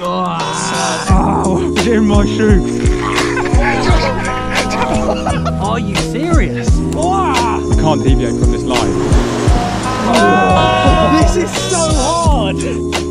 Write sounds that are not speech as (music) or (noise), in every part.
Oh, ah, it's in my shoe. Are you serious? I can't deviate from this line. Oh, this is so hard.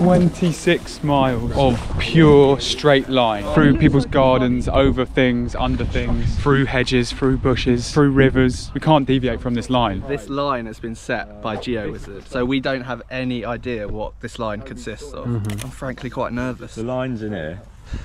26 miles of pure straight line through people's gardens, over things, under things, through hedges, through bushes, through rivers. We can't deviate from this line. This line has been set by GeoWizard, so we don't have any idea what this line consists of. Mm-hmm. I'm frankly quite nervous. The lines in here,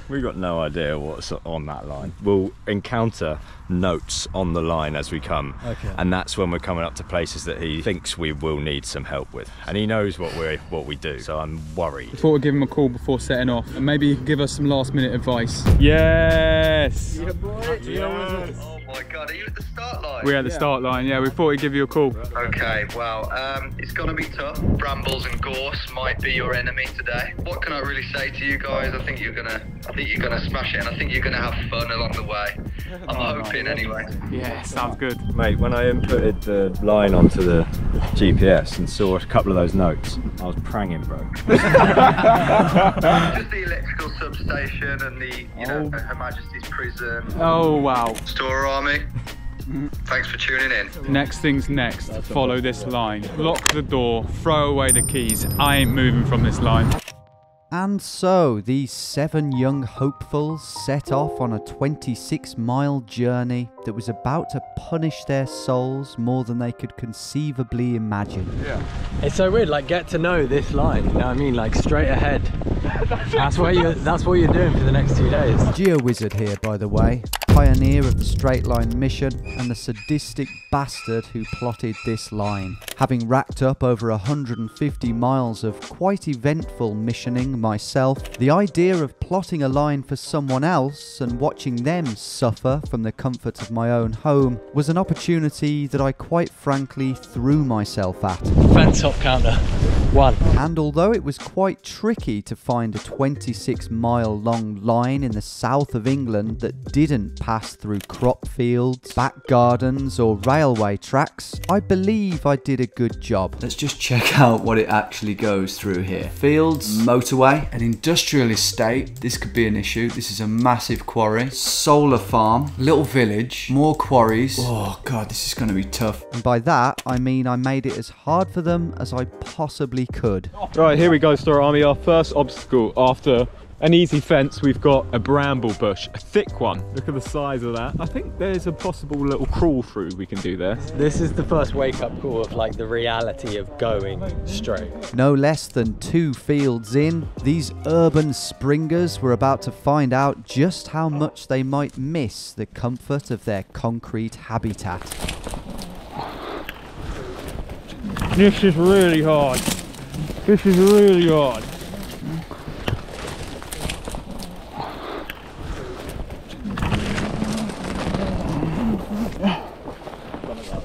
we've got no idea what's on that line. We'll encounter notes on the line as we come, Okay. and that's when we're coming up to places that he thinks we will need some help with, and he knows what we what we do. So I'm worried. Thought we'd give him a call before setting off and maybe give us some last minute advice. Yes! Oh my god, are you at the start line? We're at the start line, yeah, we thought we'd give you a call. Okay, well, um, it's gonna be tough. Brambles and gorse might be your enemy today. What can I really say to you guys? I think you're gonna, I think you're gonna smash it, and I think you're gonna have fun along the way. (laughs) I'm hoping, anyway. Yeah, sounds good. Mate, when I inputted the line onto the GPS and saw a couple of those notes, I was pranging, bro. (laughs) (laughs) Just the electrical substation and the, you know, Her Majesty's prison. Oh wow. Storror Army. Thanks for tuning in. Next thing's next. Follow this line. Lock the door, throw away the keys. I ain't moving from this line. And so, these seven young hopefuls set off on a 26 mile journey that was about to punish their souls more than they could conceivably imagine. Yeah. It's so weird. Like get to know this line. You know what I mean? Like straight ahead. That's what you. That's what you're doing for the next two days. GeoWizard here, by the way, pioneer of the straight line mission and the sadistic bastard who plotted this line. Having racked up over 150 miles of quite eventful missioning myself, the idea of plotting a line for someone else and watching them suffer from the comfort of my own home was an opportunity that I quite frankly threw myself at. Fence hop counter. One. And although it was quite tricky to find a 26 mile long line in the south of England that didn't pass through crop fields, back gardens, or railway tracks, I believe I did a good job. Let's just check out what it actually goes through here. Fields, motorway, an industrial estate. This could be an issue. This is a massive quarry. Solar farm, little village, more quarries. Oh god, this is going to be tough. And by that, I mean I made it as hard for them as I possibly could. Right, here we go, Storror Army. Our first obstacle after an easy fence, we've got a bramble bush, a thick one. Look at the size of that. I think there's a possible little crawl through we can do there. This is the first wake up call of like the reality of going straight. No less than two fields in, these urban springers were about to find out just how much they might miss the comfort of their concrete habitat. This is really hard. This is really hard.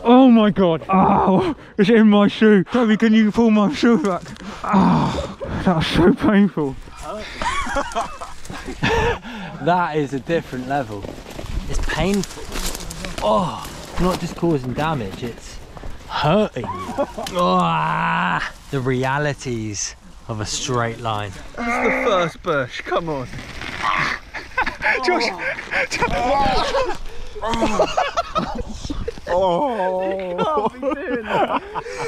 Oh my god. Ow! It's in my shoe. Toby, can you pull my shoe back? Ah, oh, that was so painful. (laughs) That is a different level. It's painful. Oh, not just causing damage, it's hurting. (laughs) Ah, the realities of a straight line. This is the first bush, come on. (laughs) (laughs) Oh. (laughs)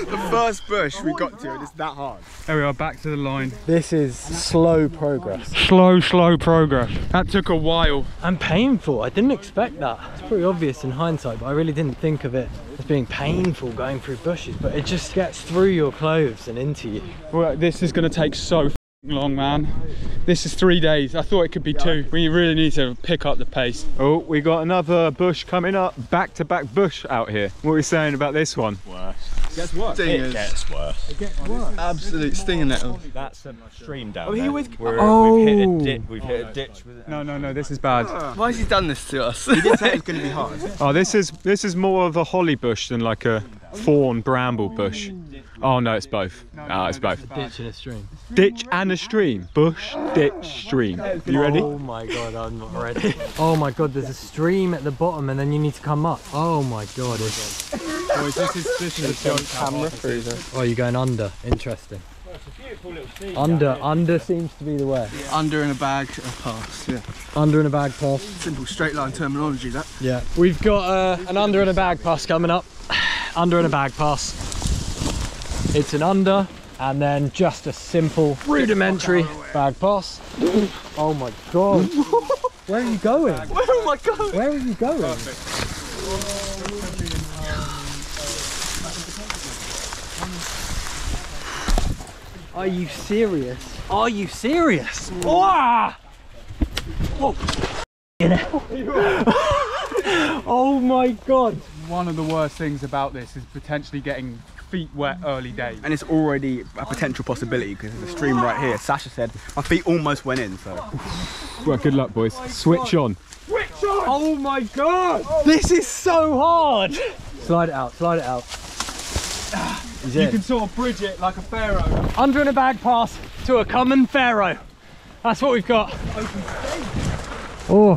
The first bush we got to, and it's that hard. There we are, back to the line. This is slow progress Slow, slow progress. That took a while. and painful. I didn't expect that. It's pretty obvious in hindsight, but I really didn't think of it as being painful going through bushes. But it just gets through your clothes and into you. Well, this is going to take so f***ing long, man. This is three days. I thought it could be two. We really need to pick up the pace. Oh, we got another bush coming up. Back to back bush out here. What are we saying about this one? Worse gets worse Stingers. It gets worse. It gets worse absolute stinging nettle. That's a stream down Oh, there. he with- We're, Oh. We've hit a ditch. We've hit a ditch with it. No, no, no. This is bad. Ah. Why has he done this to us? He did say it was (laughs) going to be hard. Oh, this is this is more of a holly bush than like a thorn bramble bush. Oh no, it's both. Oh, it's both. Ditch and a stream. Ditch and a stream. Bush, ditch, stream. You ready? Oh my god, I'm not ready. Oh my god, there's a stream at the bottom and then you need to come up. Oh my god. It's... Boys, this is this is a jump camera. Oh, you're going under. Interesting. Under, under seems to be the way. Under in a bag, a pass. Yeah. Under in a bag pass. Simple straight line terminology. That. Yeah. We've got uh, an under and a bag pass coming up. (sighs) Under and a bag pass. It's an under and then just a simple rudimentary bag pass. Oh my god. (laughs) Where are you going? Where am I going? Where are you going? Are you serious? Are you serious? Whoa! Whoa. (laughs) oh my god. One of the worst things about this is potentially getting feet wet early days. And it's already a potential possibility because there's a stream right here. Sasha said my feet almost went in, so. Well, good luck, boys. Oh Switch on. Switch on! Oh my god! This is so hard! Slide it out, slide it out. Is You it? can sort of bridge it like a pharaoh. Under and a bag pass to a common pharaoh. That's what we've got. Oh,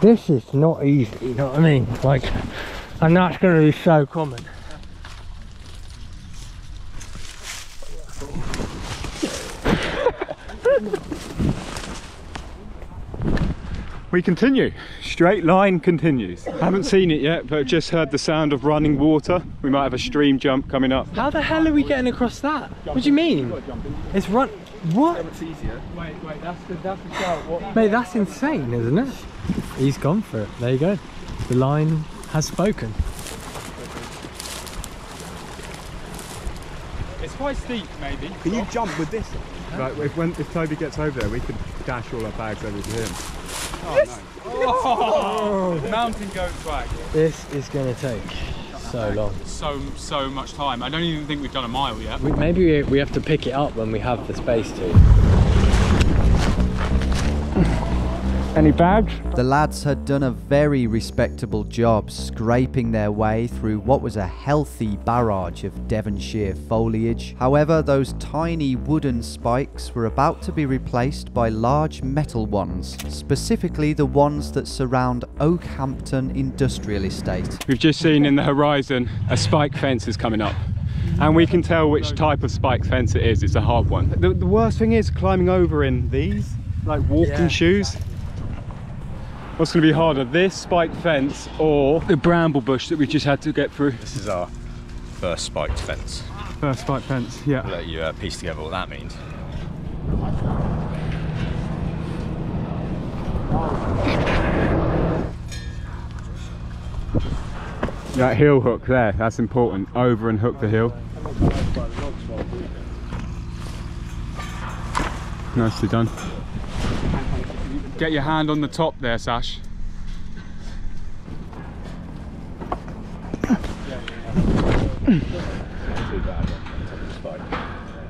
this is not easy, you know what I mean? Like, and that's going to be so common. (laughs) We continue. Straight line continues. Haven't seen it yet, but just heard the sound of running water. We might have a stream jump coming up. How the hell are we getting across that? What do you mean? It's run. What? Wait, wait, that's the, that's the. What? Mate, that's insane, isn't it? He's gone for it. There you go. The line has spoken. It's quite steep, maybe. Can you jump with this? Right, if, when, if Toby gets over there, we could dash all our bags over to him. Oh, mountain goat swag. This is going to take so long. So, so much time. I don't even think we've done a mile yet. We, maybe we, we have to pick it up when we have the space to. Any bags? The lads had done a very respectable job scraping their way through what was a healthy barrage of Devonshire foliage. However, those tiny wooden spikes were about to be replaced by large metal ones, specifically the ones that surround Okehampton Industrial Estate. We've just seen in the horizon a spike fence is coming up. And we can tell which type of spike fence it is. It's a hard one. The, the worst thing is climbing over in these, like walking Yeah. shoes. What's going to be harder, this spike fence or the bramble bush that we just had to get through? This is our first spiked fence. First spike fence, yeah. I'll let you uh, piece together what that means. That heel hook there, that's important. Over and hook the heel. Nicely done. Get your hand on the top there, Sash.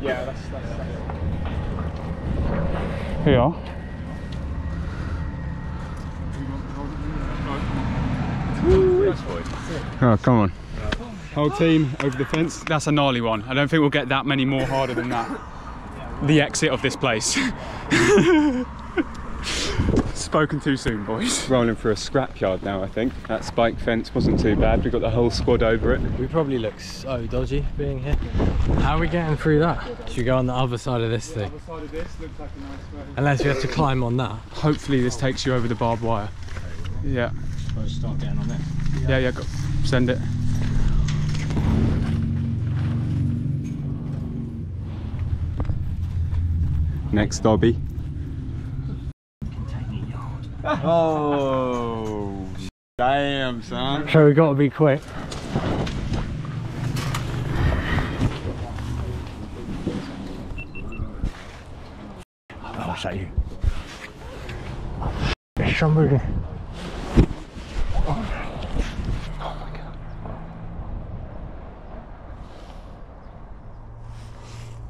Yeah, that's, that's, Here. Oh, come on. Whole team over the fence. That's a gnarly one. I don't think we'll get that many more harder than that. The exit of this place. (laughs) Spoken too soon, boys. (laughs) Rolling for a scrapyard now, I think. That spike fence wasn't too bad. We got the whole squad over it. We probably look so dodgy being here. How are we getting through that? Should we go on the other side of this thing? side of this like nice. Unless we have to climb on that. Hopefully this takes you over the barbed wire. Yeah. Start getting on it. Yeah, yeah, go. Send it. Next dobby. (laughs) Oh, damn, son. So we got to be quick. Oh, is that you? Somebody. Oh,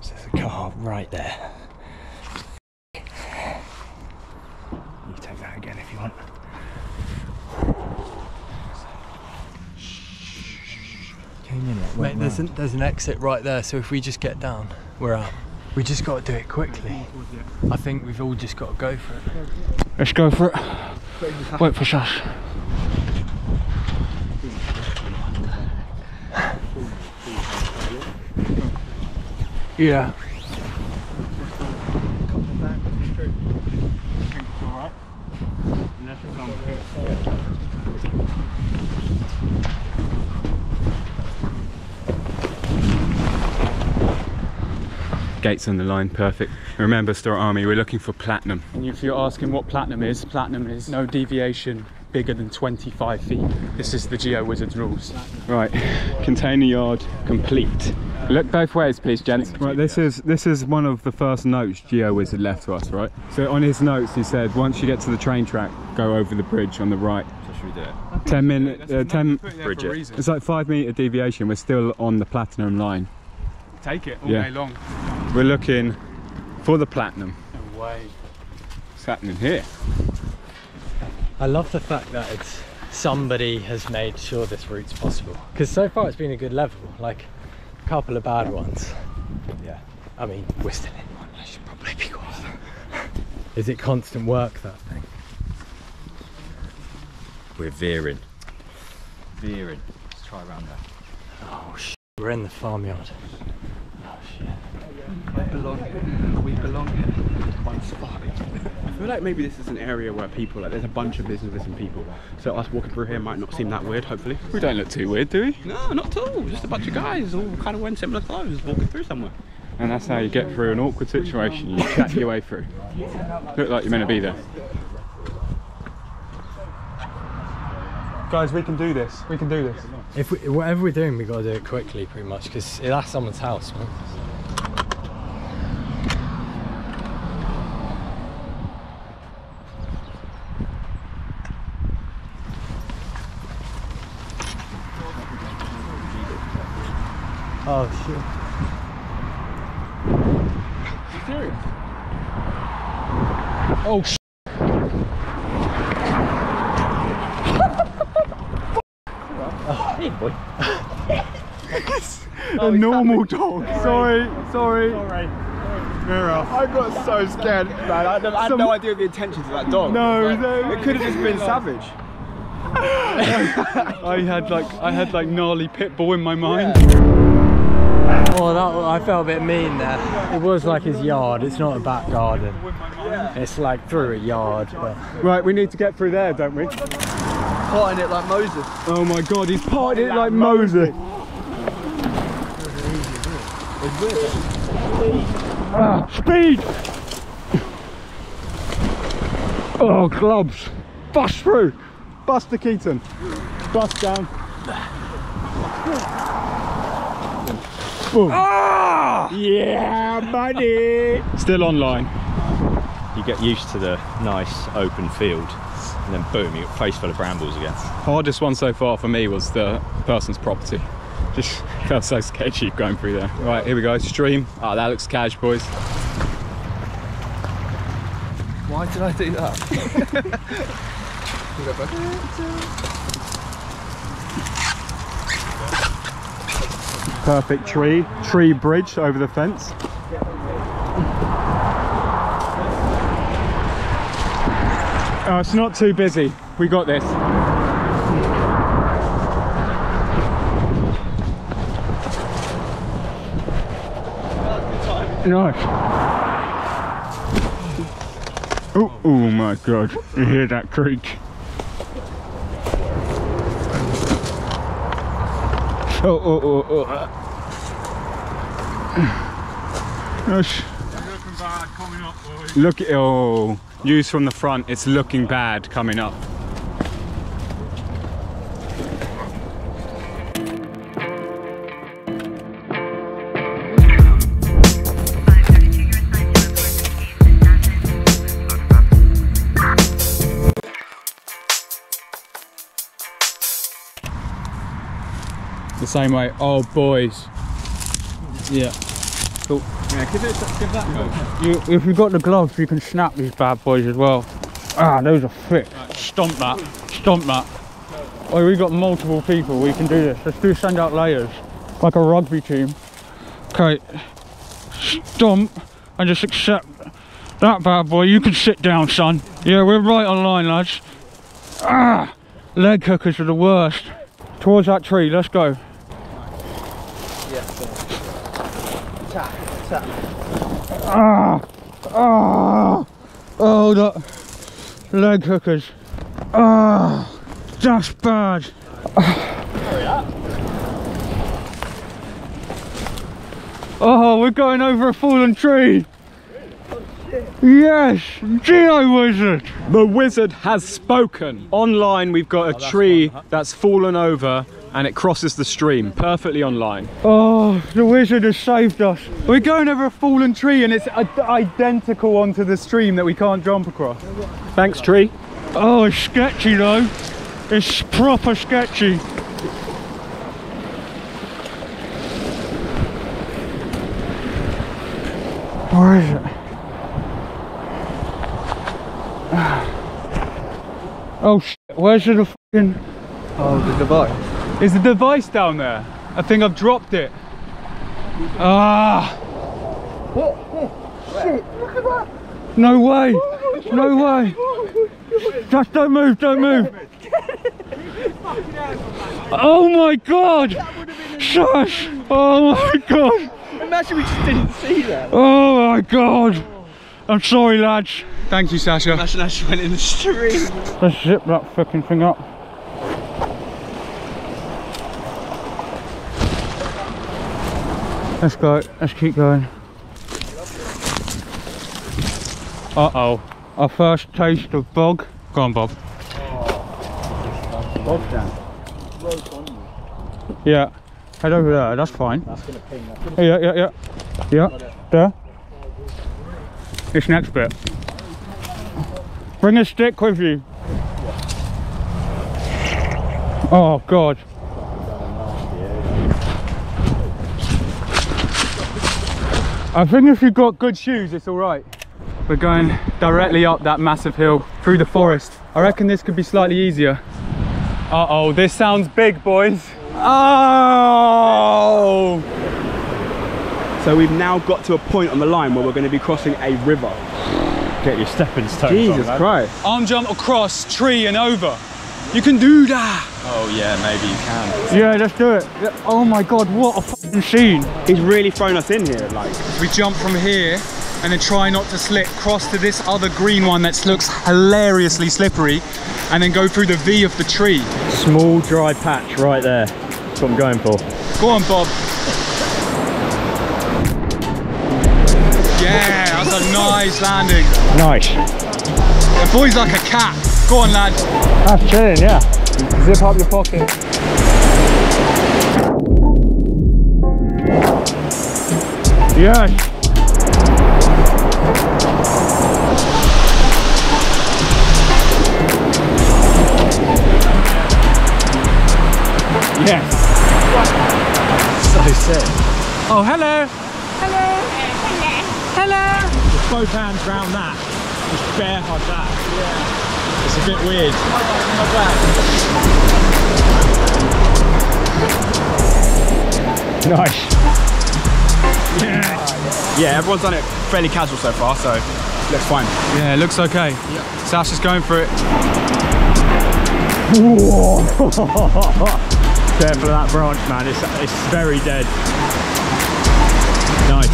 There's car right there. You take that again if you want. Mate, there's an, there's an exit right there, so if we just get down, we're out. We just got to do it quickly. I think we've all just got to go for it. Let's go for it. Wait for Sash. Yeah. Gates on the line, perfect. Remember, Storror Army, we're looking for platinum. And if you're asking what platinum is, platinum is no deviation bigger than 25 feet. This is the GeoWizard's rules. Right, container yard complete. Look both ways, please, gents. Right, this is this is one of the first notes GeoWizard left to us, right? So on his notes, he said, once you get to the train track, go over the bridge on the right. So should we do it? 10 minute, uh, 10, Bridge it's like five meter deviation. We're still on the platinum line. Take it all Yeah. day long. We're looking for the platinum. No way. What's happening here? I love the fact that it's somebody has made sure this route's possible. Because so far it's been a good level, like a couple of bad ones. Yeah. I mean, we're still in one, I should probably be quiet. (laughs) Is it constant work that thing? We're veering. Veering. Let's try around there. Oh sh! We're in the farmyard. Shit. We belong. We belong here. One spot. I feel like maybe this is an area where people, like, there's a bunch of businesses and people. So us walking through here might not seem that weird, hopefully. We don't look too weird, do we? No, not at all. Just a bunch of guys all kind of wearing similar clothes walking through somewhere. And that's how you get through an awkward situation. You chat your way through. Look like you're meant to be there. Guys, we can do this. We can do this. If we, whatever we're doing, we gotta do it quickly, pretty much, because that's someone's house, man. Oh shit. Oh, sh- a oh, normal dog. Sorry, sorry. Sorry. I got so scared, man. I, had- I had Some- no idea the intentions of that dog. No, Like, no. It could have just been savage. (laughs) I had like I had like gnarly pit bull in my mind. Oh, that, I felt a bit mean there. It was like his yard. It's not a back garden. It's like through a yard, but Right, we need to get through there, don't we? Parting it like Moses. Oh my god, he's parting it like Moses. Ah, speed! Oh, gloves. Bust through. Buster Keaton. Bust down. Boom. Ah! Yeah, buddy. Still online. You get used to the nice open field, and then boom, you got face full of brambles again. Hardest one so far for me was the person's property. Just (laughs) felt so sketchy going through there. Right, here we go, stream. Oh, that looks cash, boys. Why did I do that? (laughs) (laughs) Perfect tree, tree bridge over the fence. Oh, it's not too busy. We got this. Nice. Oh, oh my god. You hear that creak? Oh, oh, oh, oh. Yes. Look at oh, news from the front. It's looking bad coming up. The same way. Oh, boys. Yeah. Cool. Yeah, give, it, give that a go. You, if you've got the gloves, you can snap these bad boys as well. Ah, those are thick. Stomp that. Stomp that. Oh, we've got multiple people. We can do this. Let's do send out layers, like a rugby team. Okay. Stomp and just accept that bad boy. You can sit down, son. Yeah, we're right on line, lads. Ah, leg hookers are the worst. Towards that tree. Let's go. Ah! Ah! Oh, the leg hookers. Oh, that's bad. Oh, we're going over a fallen tree. Yes, GeoWizard. The wizard has spoken. Online, we've got a tree that's fallen over and it crosses the stream perfectly online. Oh, the wizard has saved us. We're going over a fallen tree and it's i- identical onto the stream that we can't jump across. Thanks, tree. Oh, it's sketchy though. It's proper sketchy. Where is it? (sighs) Oh shit, where's the fucking... Oh, the device. Is the device down there? I think I've dropped it. Ah! Oh, oh, shit! Look at that! No way! No way! Just don't move, don't move! Oh my god! Shush! Oh my god! Imagine we just didn't see that. Oh my god! I'm sorry lads. Thank you Sasha. Imagine I just went in the stream. Let's zip that fucking thing up. Let's go, let's keep going. Uh oh, our first taste of bog. Go on, Bob. Bog down. Yeah, head over there, that's fine. That's gonna ping, Yeah, yeah, yeah. Yeah, there. This next bit. Bring a stick with you. Oh, God. I think if you've got good shoes, it's all right. We're going directly up that massive hill through the forest. I reckon this could be slightly easier. Uh-oh, this sounds big, boys. Oh! So we've now got to a point on the line where we're going to be crossing a river. Get your stepping stones Jesus on, lad. Christ. Arm jump across tree and over. You can do that. Oh yeah, maybe you can. Yeah, let's do it. Oh my God, what a fucking scene. He's really thrown us in here. Like, We jump from here and then try not to slip, cross to this other green one that looks hilariously slippery and then go through the V of the tree. Small dry patch right there. That's what I'm going for. Go on, Bob. Yeah, that's a nice landing. Nice. The boy's like a cat. Go on, lad. That's chilling, yeah. Zip up your pocket. Yes. Yes. So sick. Oh, hello. Hello. Hello. Hello. Just both hands round that. Just bear hug that. Yeah. It's a bit weird. Nice. yeah, yeah, everyone's done it fairly casual so far, so looks fine. Yeah, it looks okay. Sasha's going for it. (laughs) Careful of that branch, man. It's, it's very dead. Nice.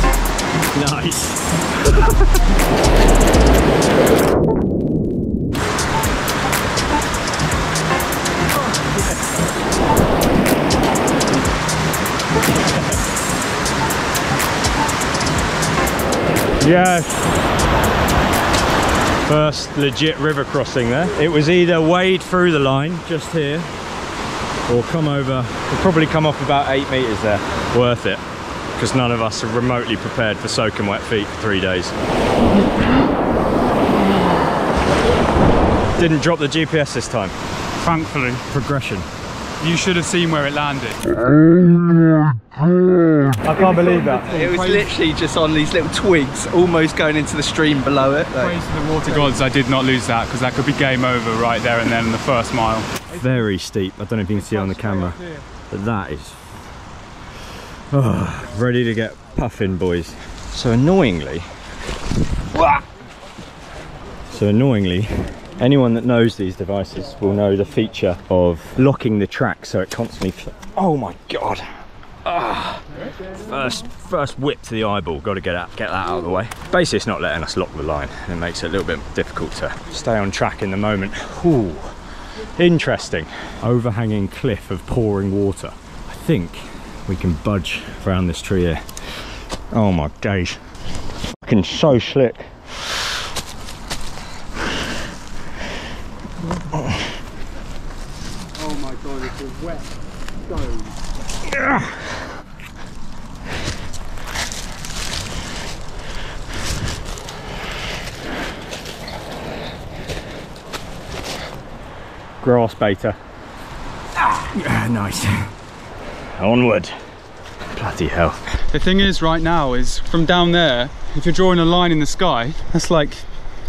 Nice. (laughs) Yes. First legit river crossing there. It was either wade through the line just here or come over. We'll probably come off about eight meters there. Worth it because none of us are remotely prepared for soaking wet feet for three days. Didn't drop the GPS this time. Thankfully. Progression. You should have seen where it landed. I can't believe that. It was literally just on these little twigs, almost going into the stream below it. Like, Praise to the water gods I did not lose that because that could be game over right there and then in the first mile. Very steep. I don't know if you can see it on the camera, but that is oh, ready to get puffing, boys. So annoyingly, so annoyingly, anyone that knows these devices will know the feature of locking the track so it constantly. Oh my god! Ah, first, first whip to the eyeball. Got to get out, get that out of the way. Basically, it's not letting us lock the line. And it makes it a little bit difficult to stay on track in the moment. Ooh. Interesting. Overhanging cliff of pouring water. I think we can budge around this tree here. Oh my days. Fucking so slick. Oh my god, it's a wet stone. Grass beta. Ah, nice. Onward. Bloody hell. The thing is right now is from down there, if you're drawing a line in the sky, that's like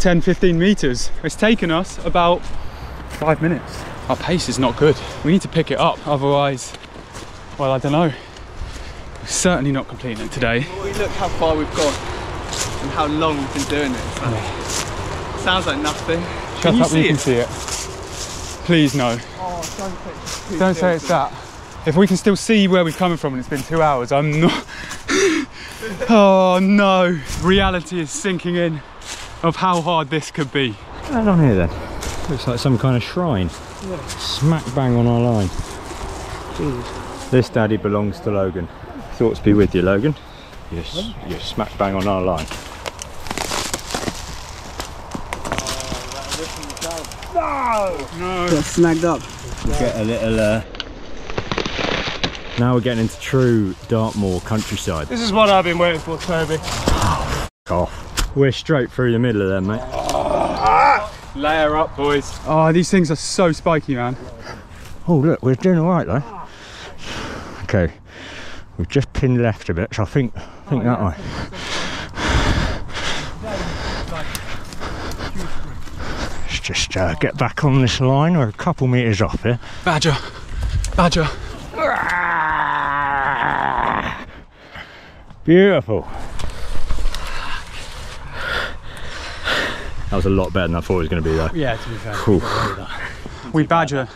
10, 15 meters. It's taken us about five minutes. Our pace is not good. We need to pick it up, otherwise, well, I don't know. We're certainly not completing it today. We look how far we've gone and how long we've been doing it. It's like- sounds like nothing. Shut Can you up, see you can it? see it. Please no. Oh, don't say it's that. If we can still see where we're coming from and it's been two hours, I'm not. (laughs) oh no. Reality is sinking in of how hard this could be. What's going on here then? Looks like some kind of shrine. Smack bang on our line. This daddy belongs to Logan. Thoughts be with you, Logan. Yes, you're smack bang on our line. No. No! Got snagged up. We'll get a little. Uh... Now we're getting into true Dartmoor countryside. This is what I've been waiting for, Toby. Off. We're straight through the middle of them, mate. Layer up, boys. Oh, these things are so spiky, man. Oh look, we're doing all right though. Okay, we've just pinned left a bit, so I think I think that way. Let's just uh, get back on this line. We're a couple meters off here. Badger. Badger. Beautiful. That was a lot better than I thought it was going to be though. Yeah, to be fair. Whew. We badger.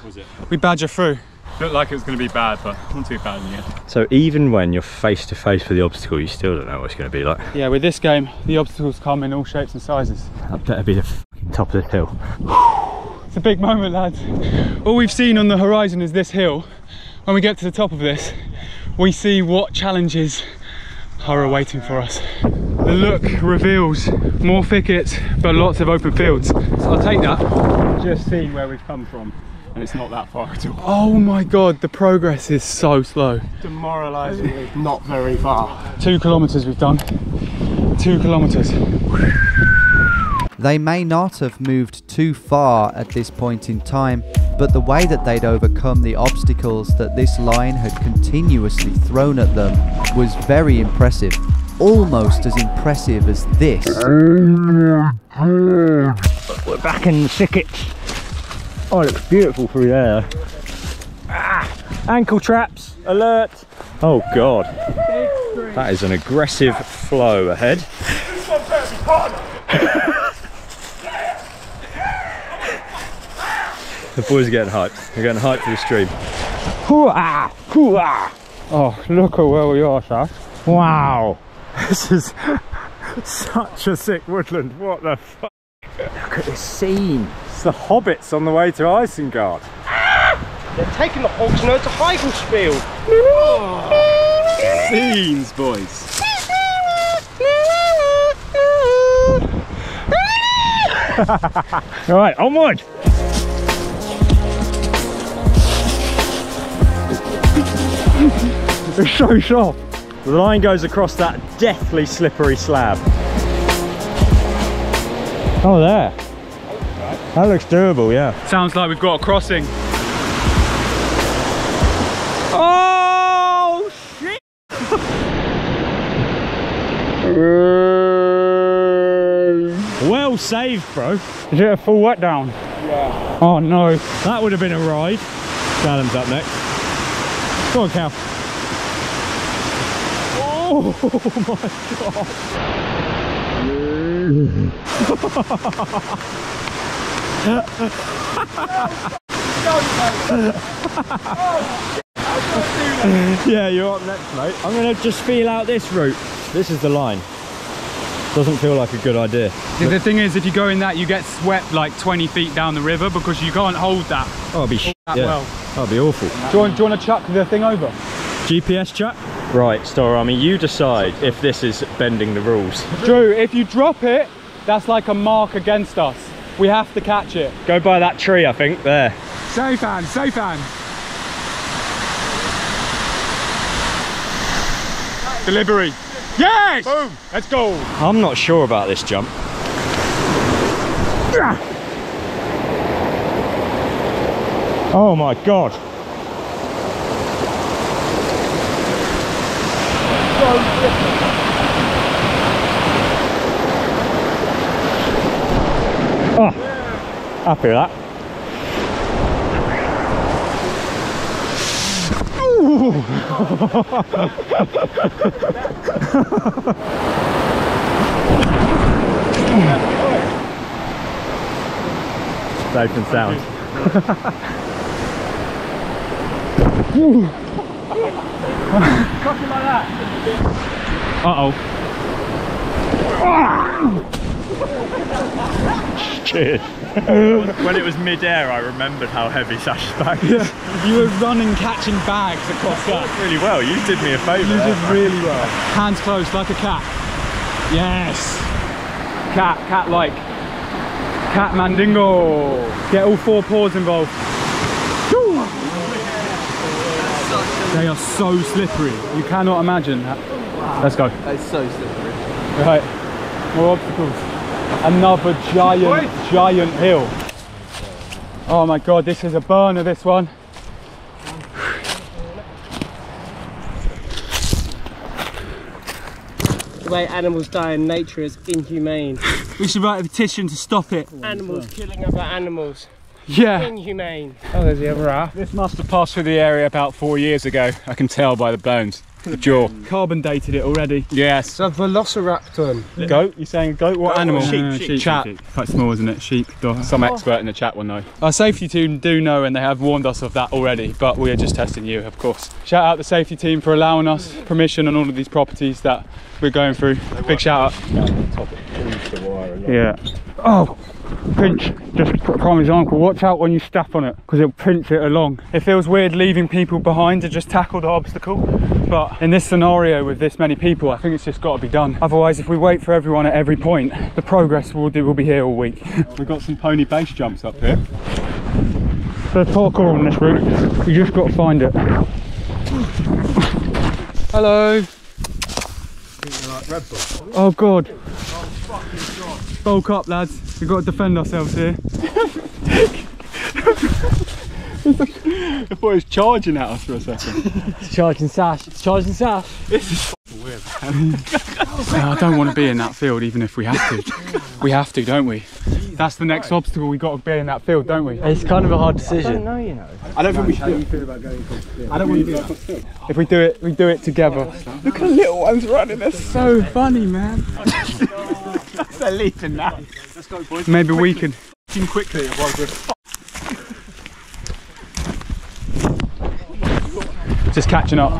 We badger through. Looked like it was going to be bad, but not too bad in the end. So even when you're face to face with the obstacle, you still don't know what it's going to be like. Yeah, with this game, the obstacles come in all shapes and sizes. That better be the fucking top of this hill. It's a big moment, lads. All we've seen on the horizon is this hill. When we get to the top of this, we see what challenges are awaiting for us. The look reveals more thickets, but lots of open fields. So I'll take that. Just seen where we've come from, and it's not that far at all. Oh my god, the progress is so slow. Demoralisingly, not very far. Two kilometres we've done. Two kilometres. They may not have moved too far at this point in time, but the way that they'd overcome the obstacles that this line had continuously thrown at them was very impressive. Almost as impressive as this. We're back in the thickets. Oh, it looks beautiful through there. Ah, ankle traps, alert. Oh God. That is an aggressive flow ahead. (laughs) the boys are getting hyped. They're getting hyped for the stream. Oh, look at where we are, Sash. Wow. (laughs) This is (laughs) such a sick woodland. What the fuck? Look at this scene. It's the hobbits on the way to Isengard. They're taking the Hogsnow to Heigelspiel. Scenes, boys. All (laughs) right, onward. (laughs) It's so sharp. The line goes across that deathly slippery slab. Oh, there. That looks doable, yeah. Sounds like we've got a crossing. Oh, shit! (laughs) well saved, bro. Is it a full wet down? Yeah. Oh no. That would have been a ride. Callum's up next. Go on, Cal. Oh (laughs) my god. (laughs) (laughs) yeah, you're up next, mate. I'm gonna just feel out this route. This is the line. Doesn't feel like a good idea. The, the thing is, if you go in that, you get swept like 20 feet down the river because you can't hold that. Oh, it'd be sh- that yeah. well. Oh, That'd be awful. Do you, want, do you want to chuck the thing over? GPS chat? Right, Storror Army, you decide if this is bending the rules. Drew, if you drop it, that's like a mark against us. We have to catch it. Go by that tree, I think, there. Safe hand, safe hand. Delivery. Yes! Boom! Let's go. I'm not sure about this jump. Oh my god. Oh, happy with that. Safe and sound. Uh-oh. Cheers. when it was mid-air, I remembered how heavy Sash's bag is. You were running, catching bags across that. really well. You did me a favour. You there. did really well. Hands closed like a cat. Yes. Cat, cat like. Cat mandingo. Get all four paws involved. They are so slippery. You cannot imagine. that. Let's go. It's so slippery. Right. More obstacles. Another giant, giant hill. Oh my god, this is a burner, this one. The way animals die in nature is inhumane. (laughs) We should write a petition to stop it. Animals killing other animals. Yeah. Inhumane. Oh, there's the other half. This must have passed through the area about four years ago. I can tell by the bones. The jaw. Carbon dated it already. Yes. It's a velociraptor. Goat? You're saying goat? What animal? Uh, sheep, Chat. sheep, sheep. Quite small, isn't it? Sheep. dog. Some expert in the chat will know. Our safety team do know and they have warned us of that already, but we are just testing you, of course. Shout out the safety team for allowing us permission on all of these properties that we're going through. Big shout out. Yeah. Oh, pinch. Just put prime example. Watch out when you step on it because it'll pinch it along. It feels weird leaving people behind to just tackle the obstacle, but in this scenario with this many people, I think it's just got to be done. Otherwise, if we wait for everyone at every point, the progress will do will be here all week. (laughs) We've got some pony base jumps up here. There's parkour on this route. You just got to find it. Hello. Oh god. Bulk up lads. We've got to defend ourselves here. (laughs) (laughs) The boy's charging at us for a second. It's charging sash. It's charging sash. This is weird, (laughs) uh, I don't want to be in that field even if we have to. We have to, don't we? That's the next obstacle. we've got to be in that field, don't we? It's kind of a hard decision. I don't know, you know. I don't think we should do it. I don't want to do that. If we do it, we do it together. Look at the little ones running. They're So funny, man. (laughs) They're leaping now. Maybe we can. quickly while Just catching up.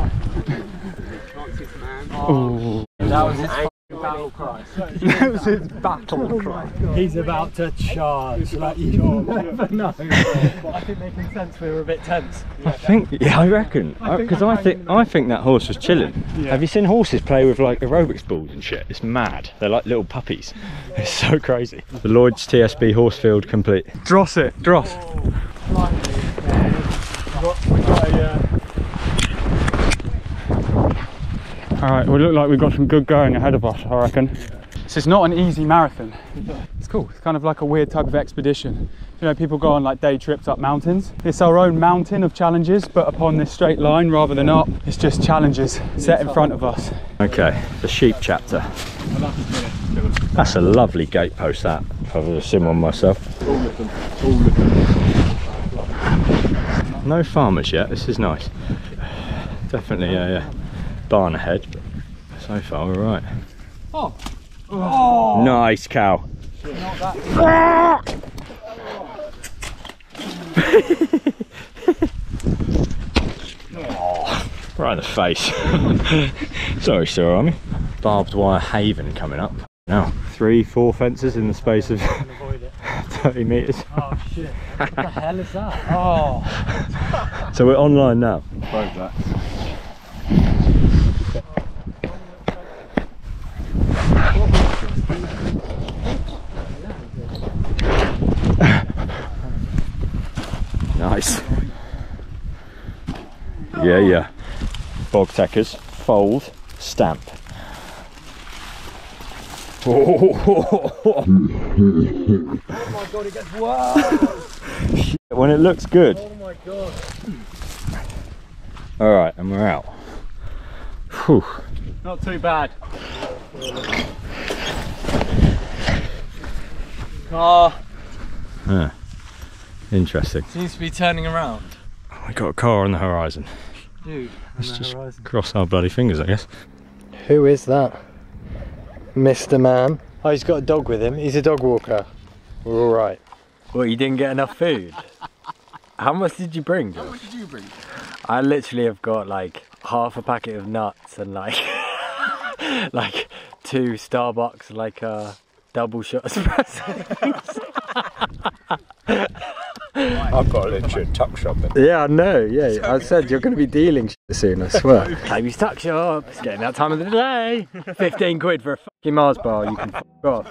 Ooh. That was his battle cry. that was his battle cry. He's about to charge. Like you never know. (laughs) I think making sense. We were a bit tense. I think, yeah, I reckon. Because I, think I think that horse was chilling. Have you seen horses play with like aerobics balls and shit? It's mad. They're like little puppies. (laughs) It's so crazy. The Lloyd's TSB horse field complete. Dross it, dross. Oh, All right, we look like we've got some good going ahead of us, I reckon. This is not an easy marathon. It's cool. It's kind of like a weird type of expedition. You know, people go on like day trips up mountains. It's our own mountain of challenges, but upon this straight line rather than up, it's just challenges set in front of us. Okay, the sheep chapter. That's a lovely gatepost that. If I've ever seen one myself. No farmers yet, this is nice. Definitely yeah, uh, barn ahead, but so far we're right. Oh. Nice cow. Oh, (laughs) right in the face. (laughs) Sorry, Storror Army. Barbed wire haven coming up. Now, three, four fences in the space of (laughs) 30 metres. Oh shit. What the hell is that? Oh. So we're online now. Nice. Yeah, yeah. Bog tackers, fold, stamp. (laughs) when it looks good. Oh my god. All right, and we're out. Whew. Not too bad. Car Yeah. Interesting. seems to be turning around. We got a car on the horizon. Dude, Let's just cross our bloody fingers, I guess. Who is that? Mr. Man. Oh, he's got a dog with him. He's a dog walker. We're all right. Well, you didn't get enough food. (laughs) How much did you bring? Josh? How much did you bring? I literally have got like half a packet of nuts and like (laughs) like two Starbucks like uh double shot espressos. (laughs) I've got a legit tuck shop. In. yeah, I know. Yeah, I said you're going to be dealing soon. I swear. (laughs) Baby's tuck shop. It's getting that time of the day. Fifteen quid for a fucking Mars bar. You can f off.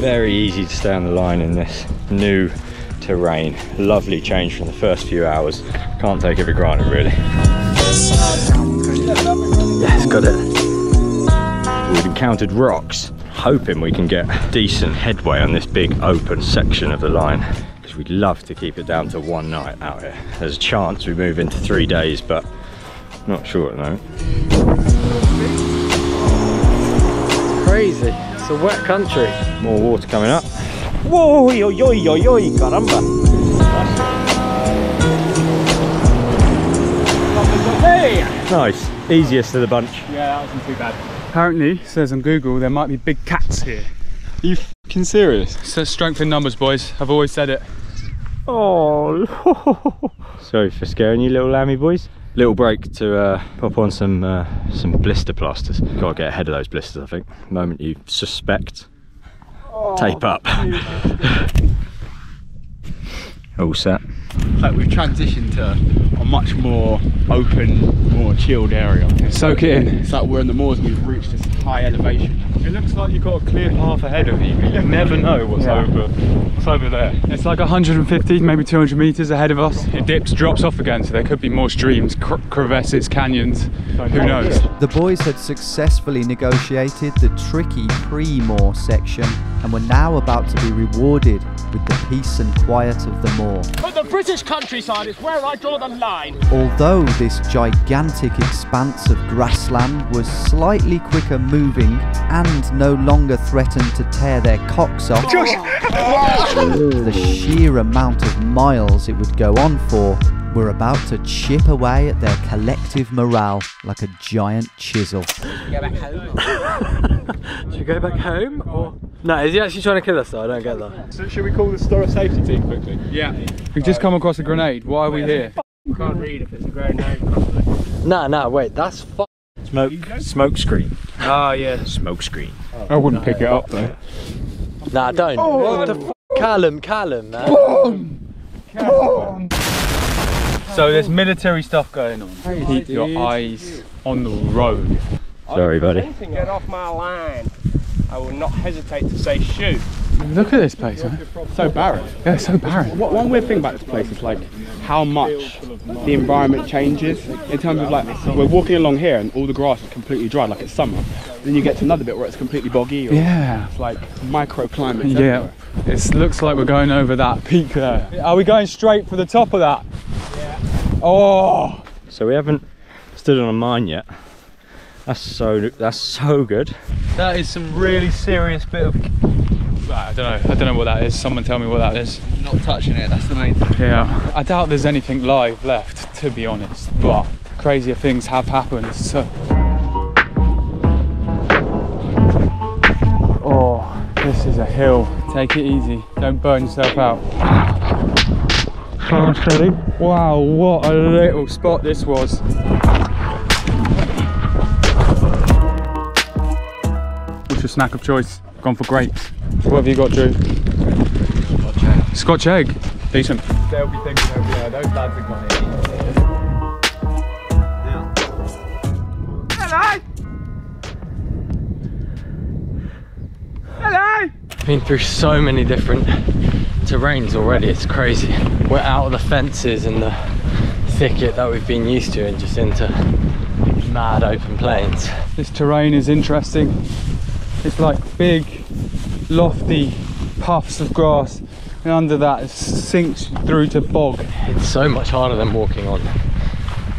Very easy to stay on the line in this new terrain. Lovely change from the first few hours. Can't take it for granted, really. Yes, got it. We've encountered rocks, hoping we can get decent headway on this big open section of the line. Because we'd love to keep it down to one night out here. There's a chance we move into three days, but not sure at the moment. Crazy. It's a wet country. More water coming up. Whoa, yo, yo, yo, yo, caramba. Nice, easiest of the bunch. Yeah, that wasn't too bad. Apparently, says on Google, there might be big cats here. Are you fucking serious? So strength in numbers, boys. I've always said it. Oh, (laughs) sorry for scaring you, little lammy boys. Little break to uh, pop on some uh, some blister plasters. Got to get ahead of those blisters, I think. The moment you suspect, tape up. All set. Like we've transitioned to a much more open, more chilled area. Soak it in. It's like we're in the moors and we've reached this high elevation. It looks like you've got a clear path ahead of you. You never know what's Yeah. over what's over there. It's like 150, maybe 200 meters ahead of us. It dips, drops off again, so there could be more streams, cr- crevasses, canyons. Who knows? The boys had successfully negotiated the tricky pre-moor section and were now about to be rewarded with the peace and quiet of the moor. But the British countryside is where I draw the line. Although this gigantic expanse of grassland was slightly quicker moving and no longer threatened to tear their cocks off, the sheer amount of miles it would go on for were about to chip away at their collective morale like a giant chisel. Go back home. (laughs) Should we go back home or? No, is he actually trying to kill us though? I don't get that. So should we call the store safety team quickly? Yeah. We've just come across a grenade. Why are we here? Can't read if it's a grenade. Nah, nah, wait, that's fu- Smoke, smoke screen, Oh yeah. smoke screen. I wouldn't pick it up though. Nah, don't. what the f- Callum, Callum, man. So there's military stuff going on. Keep your eyes on the road. Sorry, buddy. Get off my line. I will not hesitate to say shoot. Look at this place, man. So barren. Yeah, so barren. What, one weird thing about this place is like how much the environment changes in terms of like we're walking along here and all the grass is completely dry like it's summer. Then you get to another bit where it's completely boggy or Yeah. it's like microclimate. Yeah. It looks like we're going over that peak there. Are we going straight for the top of that? Yeah. Oh. So we haven't stood on a mine yet. That's so that's so good. That is some really serious bit of. I don't know. I don't know what that is. Someone tell me what that is. Not touching it, that's the main thing. Yeah. I doubt there's anything live left, to be honest. But crazier things have happened. So. Oh, this is a hill. Take it easy. Don't burn yourself out. Wow, what a little spot this was. What's your snack of choice? Gone for grapes. What have you got, Drew? Scotch egg. Scotch egg? Decent. They'll be thinking over there, those lads are going to. Hello! Hello! Been through so many different terrains already, it's crazy. We're out of the fences and the thicket that we've been used to and just into mad open plains. This terrain is interesting. It's like big, lofty puffs of grass, and under that it sinks through to bog. It's so much harder than walking on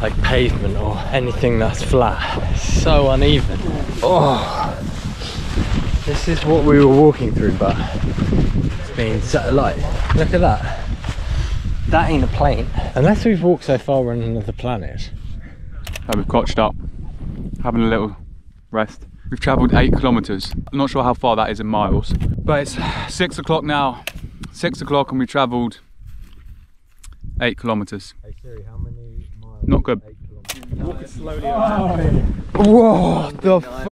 like pavement or anything that's flat. It's so uneven. Oh, this is what we were walking through, but it's been set alight. Look at that. That ain't a plane. Unless we've walked so far on another planet. So we've cotched up, having a little rest. We've travelled eight kilometres. I'm not sure how far that is in miles, but it's six o'clock now. Six o'clock and we travelled eight kilometres. Hey Siri, how many miles? Not good. Oh, whoa, the f-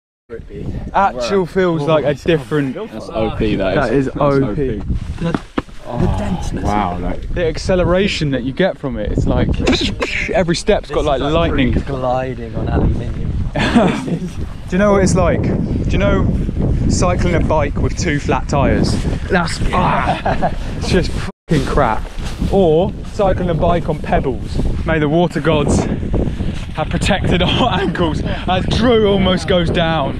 actual feels like a different. That's OP, that is. That is OP. Wow, like, The acceleration that you get from it, it's like (laughs) every step's got like lightning. Gliding on aluminium. (laughs) Do you know what it's like? Do you know cycling a bike with two flat tyres? That's ah, (laughs) it's just fucking crap. Or cycling a bike on pebbles. May the water gods have protected (laughs) our ankles as Drew almost goes down.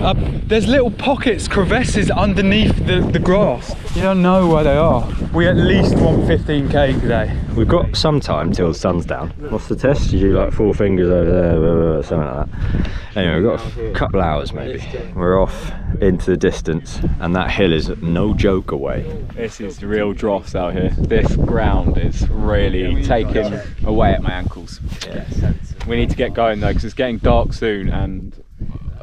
Uh, there's little pockets, crevices underneath the, the grass. You don't know where they are. We at least want 15k today. We've got some time till the sun's down. What's the test? You do like four fingers over there, blah, blah, blah, something like that. Anyway, we've got a couple hours maybe. We're off into the distance, and that hill is no joke away. this is real dross out here. This ground is really taking away at my ankles. We need to get going though, because it's getting dark soon, and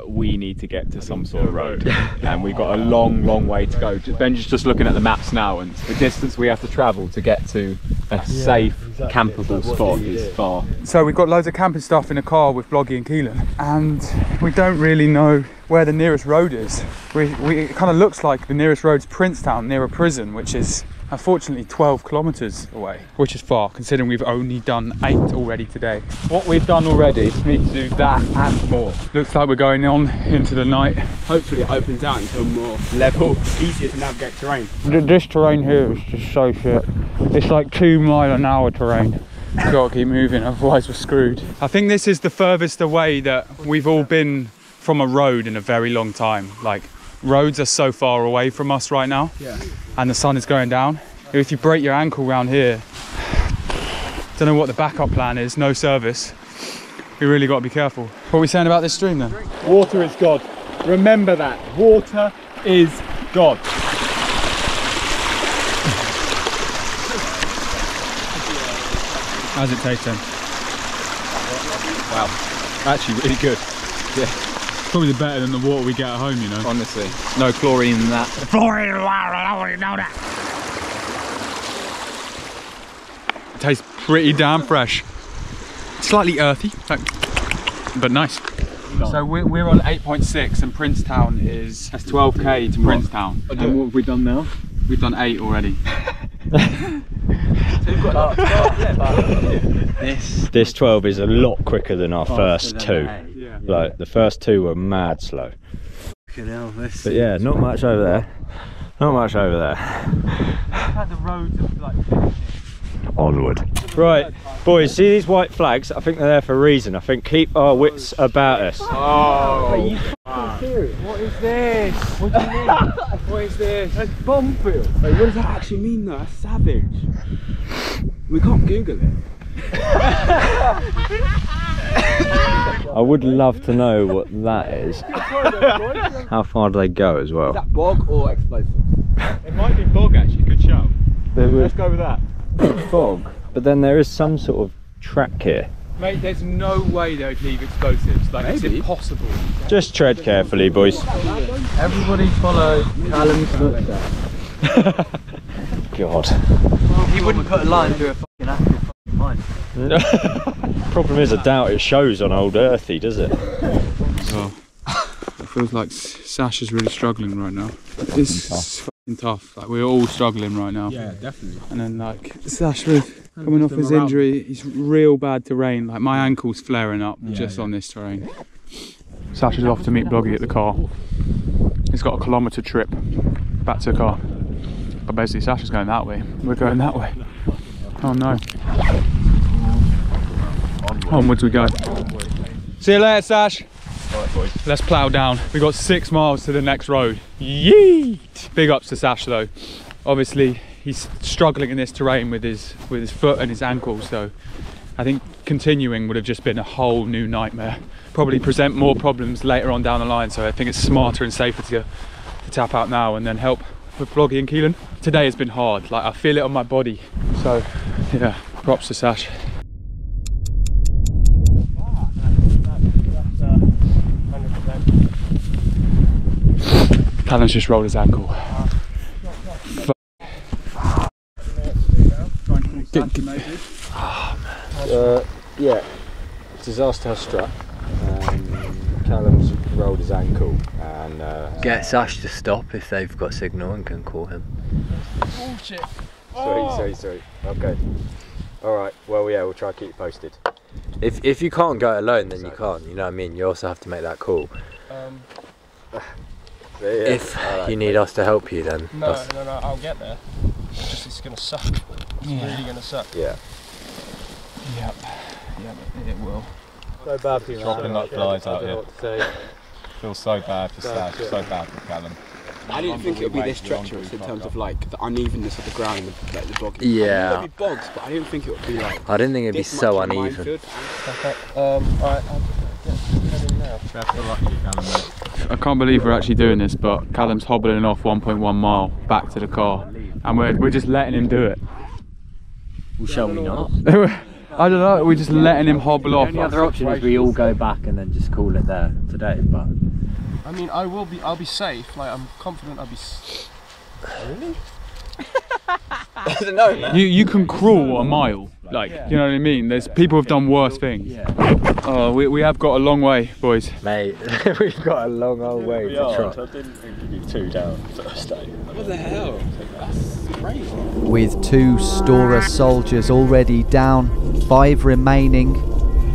we need to get to some sort of road. (laughs) and we've got a long, long way to go. Benji's just looking at the maps now, and the distance we have to travel to get to a safe, campable spot is far. So we've got loads of camping stuff in a car with Bloggy and Keelan, and we don't really know where the nearest road is. We, we, it kind of looks like the nearest road's Princetown, near a prison, which is unfortunately 12 kilometres away, which is far considering we've only done eight already today. What we've done already, we need to do that and more. Looks like we're going on into the night. Hopefully it opens out into a more level, easier to navigate terrain. This terrain here is just so shit. It's like two mile an hour terrain. Gotta keep moving, otherwise we're screwed. I think this is the furthest away that we've all been from a road in a very long time. Like roads are so far away from us right now. Yeah. And the sun is going down. If you break your ankle round here, don't know what the backup plan is, no service. We really got to be careful. What are we saying about this stream then? Water is God. Remember that. Water is God. How's it taste then? Wow. Actually, really good. Yeah, Probably better than the water we get at home, you know. honestly. No chlorine in that. Fluorine in the water, I already know that. It tastes pretty damn fresh. Slightly earthy, but nice. So we're, we're on 8.6 and Princetown is that's 12k to Princetown. And what have we done now? We've done eight already. (laughs) (laughs) This This 12 is a lot quicker than our first two. Yeah. Like the first two were mad slow. Hell, But yeah, not much over there. Not much over there. the roads of like Onward. Right, boys, see these white flags? I think they're there for a reason. I think keep our wits about us. Oh, What is this? What do you mean? (laughs) what is this? that's Bombfield. Wait, what does that actually mean though? That's savage. We can't Google it. I would love to know what that is. How far do they go as well? Is that bog or explosive? It might be bog actually, good shout. Let's go with that. (coughs) Bog? But then there is some sort of track here. Mate, there's no way they'd leave explosives. Like it's impossible. Just tread carefully, boys. Everybody follow Callum's footsteps. (laughs) God. He wouldn't put a line through a fucking active fucking mine. (laughs) Problem is, I doubt it shows on old Earthy, does it? Well, it feels like Sash is really struggling right now. It's fucking tough. Like we're all struggling right now. Yeah, definitely. And then like Sash with coming off his injury, he's real bad terrain. Like my ankle's flaring up just on this terrain. Sash is off to meet Bloggy at the car. He's got a kilometre trip back to the car. But basically Sash is going that way. We're going that way. Oh no. Onwards we go. See you later, Sash. Let's plough down. We've got six miles to the next road. Yeet! Big ups to Sash though. Obviously, he's struggling in this terrain with his with his foot and his ankle. So, I think continuing would have just been a whole new nightmare. Probably present more problems later on down the line. So I think it's smarter and safer to, to tap out now and then help with Bloggy and Keelan. Today has been hard. Like I feel it on my body. So, yeah, props to Sash. Callum's just rolled his ankle. Get- get- Uh, yeah, disaster has struck. Um, Callum's rolled his ankle and uh, Get Sash to stop if they've got signal and can call him. Oh shit! Sorry, sorry, sorry. Okay. All right. Well, yeah, we'll try to keep you posted. If if you can't go alone, then you can't. You know what I mean? You also have to make that call. So, yeah, If all right. you need us to help you, then No, that's- no, no, I'll get there. It's just it's gonna suck. It's really gonna suck. Yeah. Yep. Yep, it will. So bad for you, Dropping like flies out here. here. (laughs) Feels so bad for Sash, so bad for Callum. I didn't think it would be this treacherous in terms of like the unevenness of the ground and the, like, the bog. Yeah. I knew there'd be bogs, but I didn't think it would be like. I didn't think it'd be this so much of a uneven. minefield. Um, alright, Best of luck to you, Callum. mate. I can't believe we're actually doing this, but Callum's hobbling off 1.1 mile back to the car, and we're, we're just letting him do it. Well, shall we not? (laughs) I don't know, we're just letting him hobble off. The only other option is we all go back and then just call it there today. But I mean, I will be. I'll be safe. Like I'm confident. I'll be. S- really? (laughs) (laughs) I don't know, man. You you can crawl a mile, like you know what I mean. There's people have done worse things. Oh, we, we have got a long way, boys. mate, (laughs) we've got a long old way to trot. didn't think you'd be two down first day. What the hell? That's crazy. With two Storror soldiers already down, five remaining,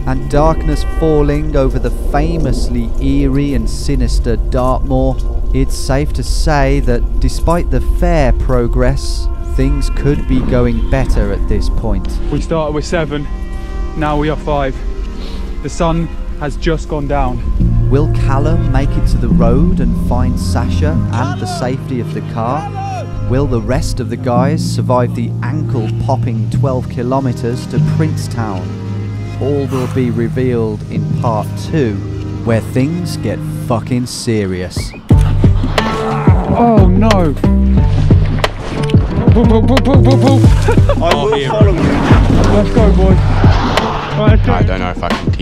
and darkness falling over the famously eerie and sinister Dartmoor, it's safe to say that despite the fair progress, things could be going better at this point. We started with seven, now we are five. The sun has just gone down. Will Callum make it to the road and find Sasha and the safety of the car? Will the rest of the guys survive the ankle popping 12 kilometres to Princetown? All will be revealed in part 2, where things get fucking serious. Oh no! Boop, boop, boop, boop, boop, boop. (laughs) I will follow you. Let's go, boys. Right, let's do I don't know if I can